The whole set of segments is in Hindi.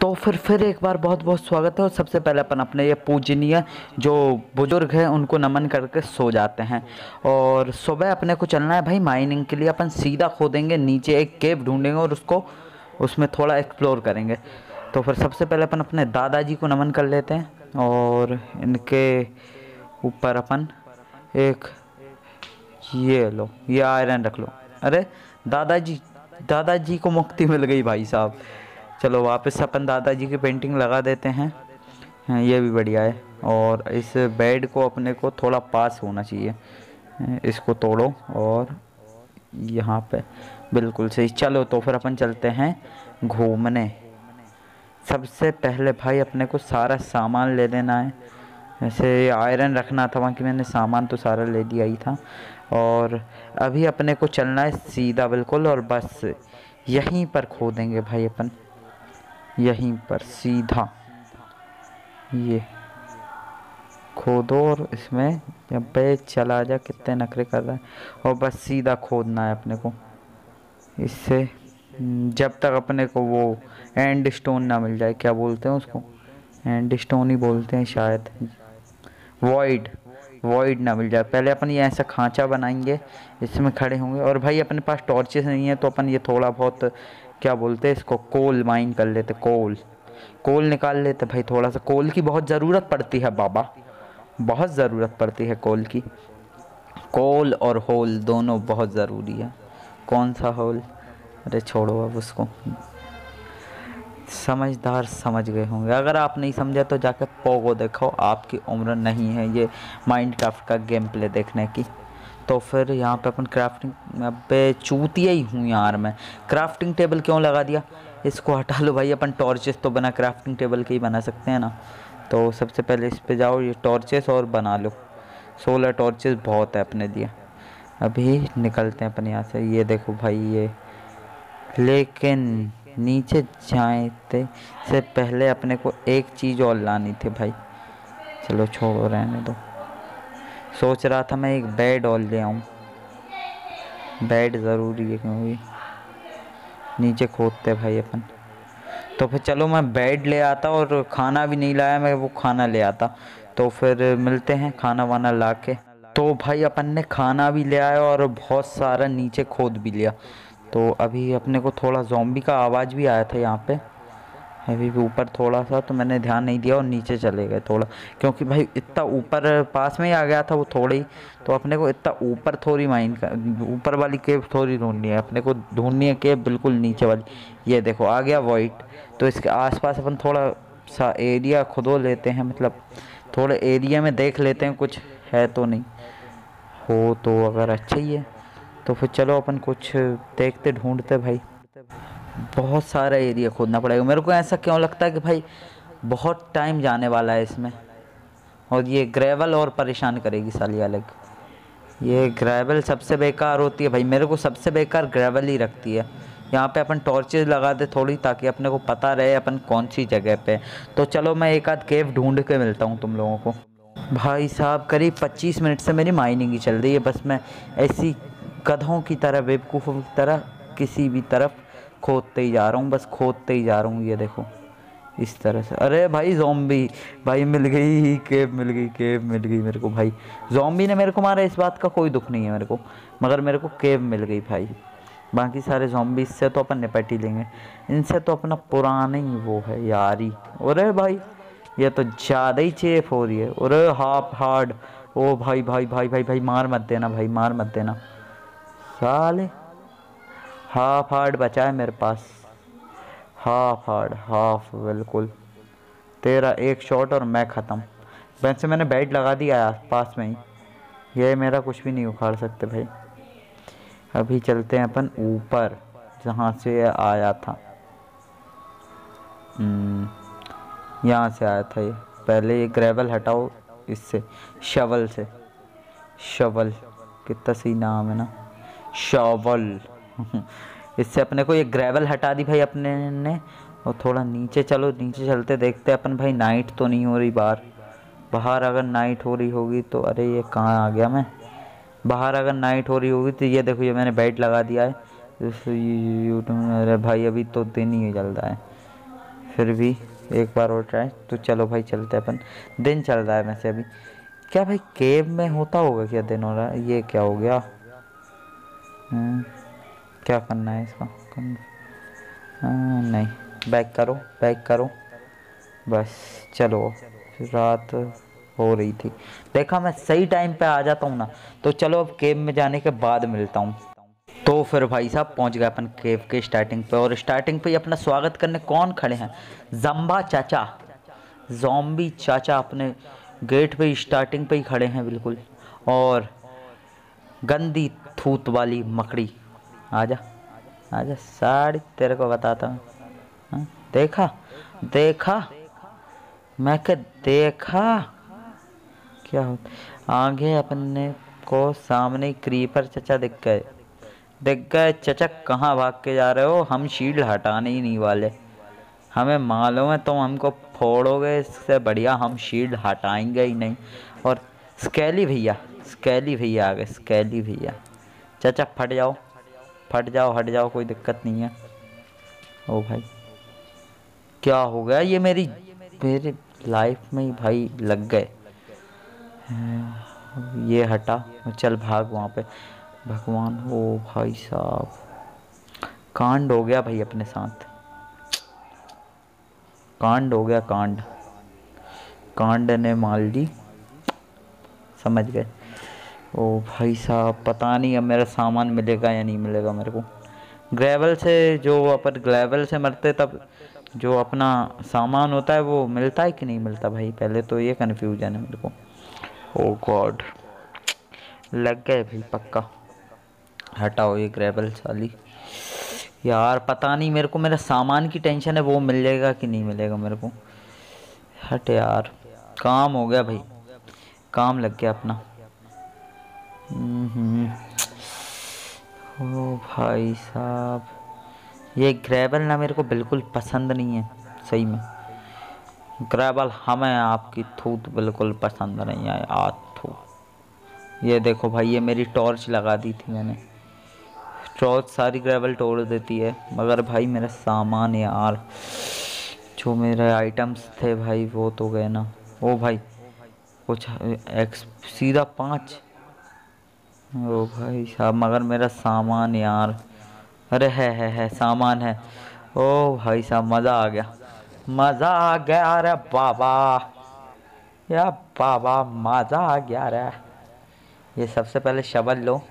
तो फिर फिर एक बार बहुत बहुत स्वागत है और सबसे पहले अपन अपने ये पूजनीय जो बुज़ुर्ग हैं, उनको नमन करके सो जाते हैं। और सुबह अपने को चलना है भाई माइनिंग के लिए। अपन सीधा खोदेंगे, नीचे एक केव ढूंढेंगे और उसको, उसमें थोड़ा एक्सप्लोर करेंगे। तो फिर सबसे पहले अपन अपने दादाजी को नमन कर लेते हैं और इनके ऊपर अपन एक, ये लो, ये आयरन रख लो। अरे, दादाजी दादाजी को मुक्ति मिल गई भाई साहब। चलो वापस अपन दादाजी की पेंटिंग लगा देते हैं। ये भी बढ़िया है। और इस बेड को अपने को थोड़ा पास होना चाहिए। इसको तोड़ो और यहाँ पे बिल्कुल सही। चलो तो फिर अपन चलते हैं घूमने। सबसे पहले भाई अपने को सारा सामान ले लेना है। जैसे आयरन रखना था वहाँ की मैंने सामान तो सारा ले लिया ही था। और अभी अपने को चलना है सीधा बिल्कुल और बस यहीं पर खो देंगे भाई अपन। यहीं पर सीधा। ये खोदो और इसमें पे चला जा, कितने नखरे कर रहा है। और बस सीधा खोदना है अपने को। इससे जब तक अपने को वो एंड स्टोन ना मिल जाए, क्या बोलते हैं उसको? एंड स्टोन ही बोलते हैं शायद। वॉइड वॉइड ना मिल जाए। पहले अपन ये ऐसा खांचा बनाएँगे, इसमें खड़े होंगे। और भाई, अपने पास टॉर्चेस नहीं है तो अपन ये थोड़ा बहुत क्या बोलते हैं इसको? कोल माइन कर लेते, कोल। कोल निकाल लेते, भाई थोड़ा सा कोल की बहुत ज़रूरत पड़ती है बाबा। बहुत ज़रूरत पड़ती है कोल की। कोल और होल दोनों बहुत ज़रूरी है। कौन सा होल? अरे छोड़ो अब उसको। समझदार समझ गए होंगे। अगर आप नहीं समझे तो जाकर पोगो देखो, आपकी उम्र नहीं है ये माइंड क्राफ्ट का गेम प्ले देखने की। तो फिर यहाँ पे अपन क्राफ्टिंग पे चूतिया ही हूँ यार मैं। क्राफ्टिंग टेबल क्यों लगा दिया? इसको हटा लो भाई, अपन टॉर्चेस तो बना क्राफ्टिंग टेबल के ही बना सकते हैं ना। तो सबसे पहले इस पे जाओ, ये टॉर्चेस और बना लो। सोलर टॉर्चेस बहुत है अपने दिया अभी निकलते हैं अपन यहाँ से। ये देखो भाई, ये लेकिन नीचे जाए थे से पहले अपने को एक चीज़ और लानी थी भाई। चलो छोड़ो रहने दो। सोच रहा था मैं एक बेड और ले आऊँ। बेड ज़रूरी है क्योंकि नीचे खोदते भाई अपन। तो फिर चलो मैं बेड ले आता और खाना भी नहीं लाया, मैं वो खाना ले आता। तो फिर मिलते हैं खाना वाना ला के तो भाई अपन ने खाना भी ले आया और बहुत सारा नीचे खोद भी लिया। तो अभी अपने को थोड़ा जॉम्बी का आवाज़ भी आया था यहाँ पे। अभी भी ऊपर थोड़ा सा तो मैंने ध्यान नहीं दिया और नीचे चले गए थोड़ा। क्योंकि भाई इतना ऊपर, पास में ही आ गया था वो थोड़ी तो अपने को इतना ऊपर थोड़ी माइंड ऊपर वाली केब थोड़ी ढूंढनी है, अपने को ढूंढनी है केब बिल्कुल नीचे वाली। ये देखो, आ गया वाइट तो इसके आसपास अपन थोड़ा सा एरिया खुदो लेते हैं मतलब थोड़े एरिया में देख लेते हैं, कुछ है तो नहीं। हो तो अगर अच्छा ही है तो फिर चलो अपन कुछ देखते, ढूंढते भाई। बहुत सारा एरिया खोदना पड़ेगा। मेरे को ऐसा क्यों लगता है कि भाई बहुत टाइम जाने वाला है इसमें। और ये ग्रेवल और परेशान करेगी साली अलग। ये ग्रेवल सबसे बेकार होती है भाई। मेरे को सबसे बेकार ग्रेवल ही रखती है। यहाँ पे अपन टॉर्चेज लगा दे थोड़ी ताकि अपने को पता रहे अपन कौन सी जगह पे तो चलो मैं एक आध केव ढूंढ के मिलता हूँ तुम लोगों को। भाई साहब, करीब 25 मिनट से मेरी माइनिंग ही चल रही है। बस मैं ऐसी गधों की तरह, बेवकूफ़ों की तरह, किसी भी तरफ़ खोदते ही जा रहा हूँ, बस खोदते ही जा रहा हूँ, ये देखो, इस तरह से। अरे भाई जोम्बी भाई, मिल गई केब मिल गई केब मिल गई मेरे को, भाई। जोम्बी ने मेरे को मारा, इस बात का कोई दुख नहीं है मेरे को, मगर मेरे को केब मिल गई, भाई। बाकी सारे जोम्बी इससे तो अपन निपट ही लेंगे। इनसे तो अपना पुराना ही वो है, यारी। अरे भाई, ये तो ज़्यादा ही चेप हो रही है। अरे हाफ़ हार्ड ओ भाई भाई भाई भाई भाई, मार मत देना, भाई, मार मत देना। साले। हाफ़ हार्ड बचा है मेरे पास। हाफ़ हार्ड हाफ़ बिल्कुल। तेरा एक शॉट और मैं ख़त्म। वैसे मैंने बेड लगा दिया है पास में ही। ये मेरा कुछ भी नहीं उखाड़ सकते भाई। अभी चलते हैं अपन ऊपर जहाँ से आया था। हम्म, यहाँ से आया था ये। पहले ये ग्रेवल हटाओ इससे शवल से। शवल कितना सही नाम है ना। शॉवल इससे अपने को ये ग्रेवल हटा दी भाई अपने ने। और थोड़ा नीचे चलो नीचे चलते देखते अपन भाई नाइट तो नहीं हो रही बाहर। बाहर अगर नाइट हो रही होगी तो अरे ये कहाँ आ गया मैं? बाहर अगर नाइट हो रही होगी तो ये देखो ये मैंने बेड लगा दिया है। अरे भाई अभी तो दिन ही चल रहा है। फिर भी एक बार और ट्राई तो चलो भाई चलते अपन। दिन चल रहा है वैसे अभी। क्या भाई केब में होता होगा क्या दिन हो रहा है ये क्या हो गया? हम्म, क्या करना है इसका? हाँ, नहीं। बैक करो बैक करो। बस चलो। रात हो रही थी। देखा मैं सही टाइम पे आ जाता हूँ ना तो चलो अब केव में जाने के बाद मिलता हूँ। तो फिर भाई साहब पहुँच गए अपन केव के स्टार्टिंग पे। और स्टार्टिंग पे ही अपना स्वागत करने कौन खड़े हैं? जम्बा चाचा। जॉम्बी चाचा अपने गेट पे स्टार्टिंग पे ही खड़े हैं बिल्कुल। और गंदी थूत वाली मकड़ी। आजा आजा साड़ी तेरे को बताता हूँ। हाँ, देखा देखा मैं क्या देखा? क्या होता आगे अपने को सामने क्रीपर चचा दिख गए। दिख गए चचा कहाँ भाग के जा रहे हो? हम शील्ड हटाने ही नहीं वाले। हमें मालूम है तुम तो हमको फोड़ोगे इससे बढ़िया हम शील्ड हटाएँगे ही नहीं। और स्केली भैया स्केली भैया आ गए स्केली भैया। चचा फट जाओ। फट जाओ, हट जाओ, कोई दिक्कत नहीं है। ओ भाई, क्या हो गया? ये मेरी, मेरे लाइफ में ही भाई लग गए। ये हटा, चल भाग वहाँ पे। भगवान हो भाई साहब, कांड हो गया भाई अपने साथ। कांड हो गया, कांड। कांड ने माल दी समझ गए। ओ भाई साहब, पता नहीं अब मेरा सामान मिलेगा या नहीं मिलेगा मेरे को। ग्रेवल से जो अपन, ग्रेवल से मरते तब जो अपना सामान होता है वो मिलता है कि नहीं मिलता भाई? पहले तो ये कन्फ्यूज़न है मेरे को। ओ गॉड, लग गए भाई पक्का। हटाओ ये ग्रेवल वाली यार पता नहीं मेरे को, मेरा सामान की टेंशन है, वो मिल जाएगा कि नहीं मिलेगा मेरे को? हट यार, काम हो गया भाई। काम लग गया अपना। ओ भाई साहब, ये ग्रेवल ना मेरे को बिल्कुल पसंद नहीं है, सही में। ग्रेवल हमें आपकी थूत बिल्कुल पसंद नहीं है, आज थू ये देखो भाई, ये मेरी टॉर्च लगा दी थी मैंने। ट्रॉच सारी ग्रेवल तोड़ देती है, मगर भाई मेरा सामान यार, जो मेरे आइटम्स थे भाई, वो तो गए ना। ओ भाई, कुछ एक्स सीधा पाँच ओ भाई साहब, मगर मेरा सामान यार। अरे है है है, सामान है। ओ भाई साहब, मज़ा आ गया। मज़ा आ गया अरे बाबा। या बाबा, मज़ा आ गया अरे ये सबसे पहले शबल लो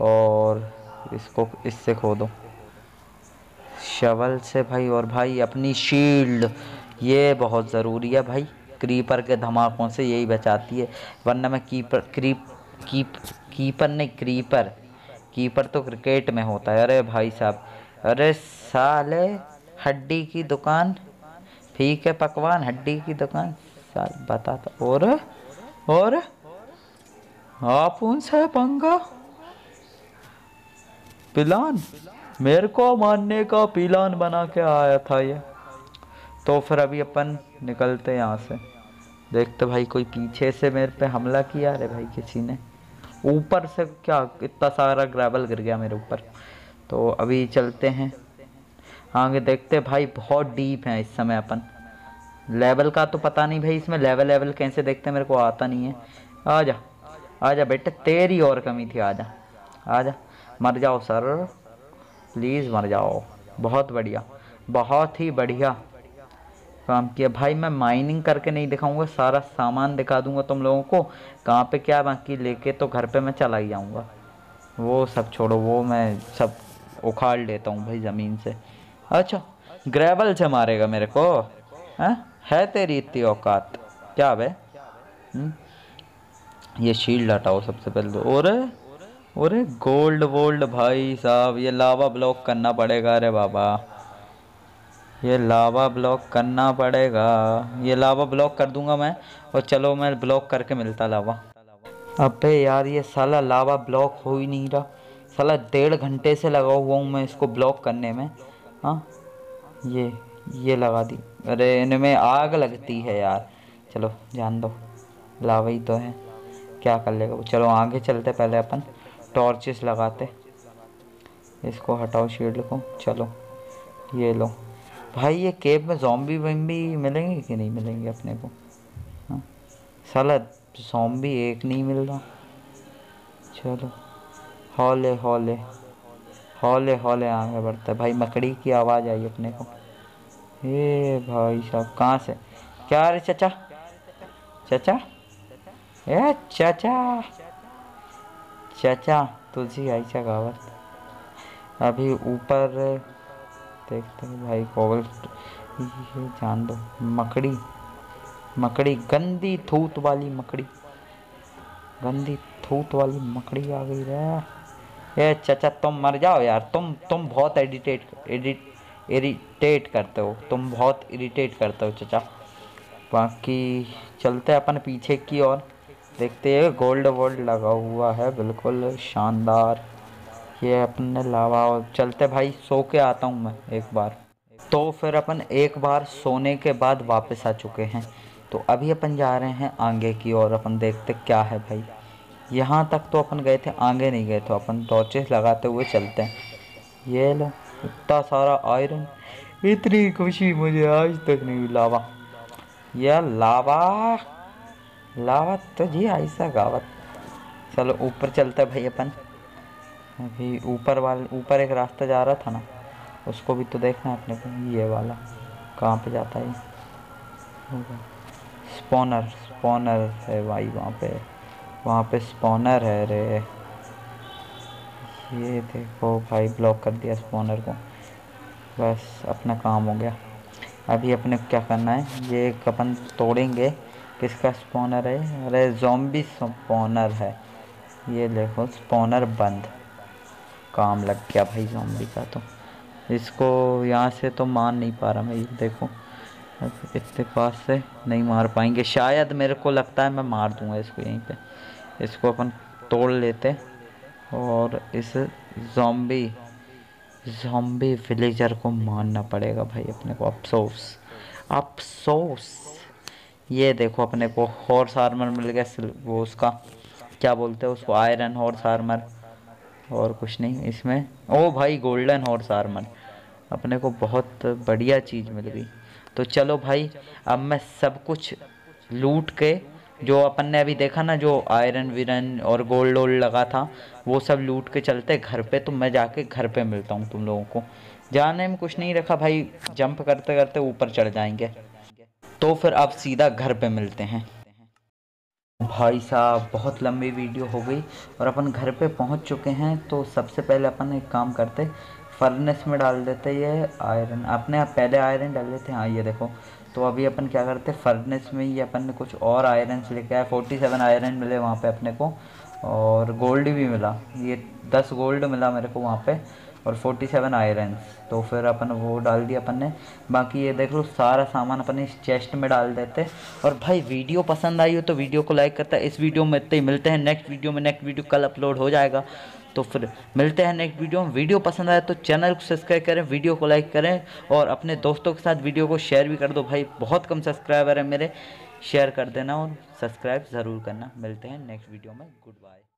और इसको, इससे खो दो। शवल से भाई, और भाई अपनी शील्ड, ये बहुत ज़रूरी है भाई। क्रीपर के धमाकों से यही बचाती है। वरना मैं कीपर, क्रीप, कीप कीपर नहीं क्रीपर कीपर तो क्रिकेट में होता है। अरे भाई साहब, अरे साले, हड्डी की दुकान। ठीक है, पकवान, हड्डी की दुकान। साल बताता और और? आप उनसे पंगा। पिलान। मेरे को मानने का पिलान बना के आया था ये। तो फिर अभी अपन निकलते यहाँ से। देखते भाई, कोई पीछे से मेरे पे हमला किया? अरे भाई, किसी ने। ऊपर से क्या, इतना सारा ग्रेवल गिर गया मेरे ऊपर। तो अभी चलते हैं। आगे देखते भाई बहुत डीप है इस समय अपन। लेवल का तो पता नहीं भाई, इसमें लेवल लेवल कैसे देखते हैं, मेरे को आता नहीं है। आ जा आ जा बेटे, तेरी और कमी थी आ जा आ जा मर जाओ, सर। प्लीज़ मर जाओ। बहुत बढ़िया, बहुत ही बढ़िया। काम किया। भाई, मैं माइनिंग करके नहीं दिखाऊँगा, सारा सामान दिखा दूँगा तुम लोगों को। कहाँ पे क्या बाकी लेके तो घर पे मैं चला ही जाऊँगा। वो सब छोड़ो, वो मैं सब उखाड़ लेता हूँ भाई ज़मीन से। अच्छा ग्रेवल से मारेगा मेरे को? है? है तेरी इतनी औकात? क्या भाई हम्म? ये शील्ड हटाओ सबसे पहले तो। और अरे गोल्ड वोल्ड भाई साहब, ये लावा ब्लॉक करना पड़ेगा। अरे बाबा। ये लावा ब्लॉक करना पड़ेगा। ये लावा ब्लॉक कर दूँगा मैं, और चलो मैं ब्लॉक करके मिलता लावा अबे यार, ये साला लावा ब्लॉक हो ही नहीं रहा। साला डेढ़ घंटे से लगा हुआ हूँ मैं इसको ब्लॉक करने में। हाँ ये ये लगा दी। अरे, इनमें आग लगती है यार। चलो, जान दो। लावा ही तो है। क्या कर लेगा वो? चलो, आगे चलते पहले अपन। टॉर्चेस लगाते। इसको हटाओ शील्ड को। चलो, ये लो। भाई, ये केब में जॉम्बी वम्बी मिलेंगे कि नहीं मिलेंगे अपने को? हाँ। जॉम्बी एक नहीं मिल रहा। चलो। हौले हौले। हौले हौले आगे बढ़ता। है भाई, मकड़ी की आवाज़ आई अपने को। हे भाई साहब, कहाँ से? क्या रे चचा? चचा? ए चाचा? चाचा, तुलसी आई गावत? अभी ऊपर देखते हैं भाई, कोवल ये जान दो, मकड़ी मकड़ी, गंदी थूत वाली मकड़ी, गंदी थूत वाली मकड़ी आ गई रे। ए, चाचा, तुम मर जाओ यार, तुम तुम बहुत एडिटेट एडिट इरिटेट करते हो, तुम बहुत इरिटेट करते हो चचा। बाकी चलते अपन पीछे की ओर, देखते हैं गोल्ड वोल्ड लगा हुआ है, बिल्कुल शानदार। ये अपने लावा और चलते भाई, सो के आता हूँ मैं एक बार। तो फिर अपन एक बार सोने के बाद वापस आ चुके हैं। तो अभी अपन जा रहे हैं आगे की ओर, अपन देखते क्या है भाई। यहाँ तक तो अपन गए थे, आगे नहीं गए तो अपन टॉर्चेस लगाते हुए चलते हैं। ये लो, इतना सारा आयरन इतनी खुशी मुझे आज तक नहीं लावा। यह लावा लावा तो जी ऐसा गावत। चलो, ऊपर चलते भाई अपन। अभी ऊपर वाले, ऊपर एक रास्ता जा रहा था ना, उसको भी तो देखना है अपने को, ये वाला, कहाँ पे जाता है स्पॉनर स्पॉनर है भाई वहाँ पे वहाँ पे स्पॉनर है रे। ये देखो भाई ब्लॉक कर दिया स्पॉनर को। बस अपना काम हो गया। अभी अपने क्या करना है? ये एक अपन तोड़ेंगे, किसका स्पॉनर है? अरे जॉम्बी स्पॉनर है। ये देखो, स्पॉनर बंद। काम लग गया भाई जॉम्बी का तो। इसको यहाँ से तो मार नहीं पा रहा मैं, देखो। इतने पास से नहीं मार पाएँगे। शायद मेरे को लगता है मैं मार दूँगा इसको यहीं पे। इसको अपन तोड़ लेते। और इस जॉम्बी जॉम्बी विलेजर को मारना पड़ेगा भाई अपने को। अफसोस अफसोस। ये देखो अपने को हॉर्स आर्मर मिल गया वो उसका, क्या बोलते हैं उसको आयरन हॉर्स आर्मर और कुछ नहीं, इसमें। ओ भाई गोल्डन हॉर्स आर्मर अपने को बहुत बढ़िया चीज़ मिल गई। तो चलो भाई, अब मैं सब कुछ लूट के, जो अपन ने अभी देखा ना, जो आयरन विरन और गोल्ड वोल्ड लगा था, वो सब लूट के चलते घर पे तो मैं जाके घर पे मिलता हूँ तुम लोगों को। जाने में कुछ नहीं रखा भाई जंप करते करते ऊपर चढ़ जाएँगे। तो फिर अब सीधा घर पे मिलते हैं। भाई साहब, बहुत लंबी वीडियो हो गई और अपन घर पे पहुँच चुके हैं तो सबसे पहले अपन एक काम करते फर्नेस में डाल देते ये आयरन आपने पहले आयरन डाले थे हाँ। ये देखो। तो अभी अपन क्या करते फर्नेस में ही अपन ने कुछ और आयरन लेके आए। फोर्टी सेवन आयरन मिले वहाँ पे अपने को और गोल्ड भी मिला। ये दस गोल्ड मिला मेरे को वहाँ पे। और फोर्टी सेवन आयरन तो फिर अपन वो डाल दिया अपन ने। बाकी ये देख लो, सारा सामान अपन इस चेस्ट में डाल देते। और भाई वीडियो पसंद आई हो तो वीडियो को लाइक करता। है इस वीडियो में इतने ही। मिलते हैं नेक्स्ट वीडियो में। नेक्स्ट वीडियो कल अपलोड हो जाएगा। तो फिर मिलते हैं नेक्स्ट वीडियो में। वीडियो पसंद आए तो चैनल को सब्सक्राइब करें वीडियो को लाइक करें। और अपने दोस्तों के साथ वीडियो को शेयर भी कर दो। भाई, बहुत कम सब्सक्राइबर है मेरे। शेयर कर देना और सब्सक्राइब ज़रूर करना। मिलते हैं नेक्स्ट वीडियो में। Good bye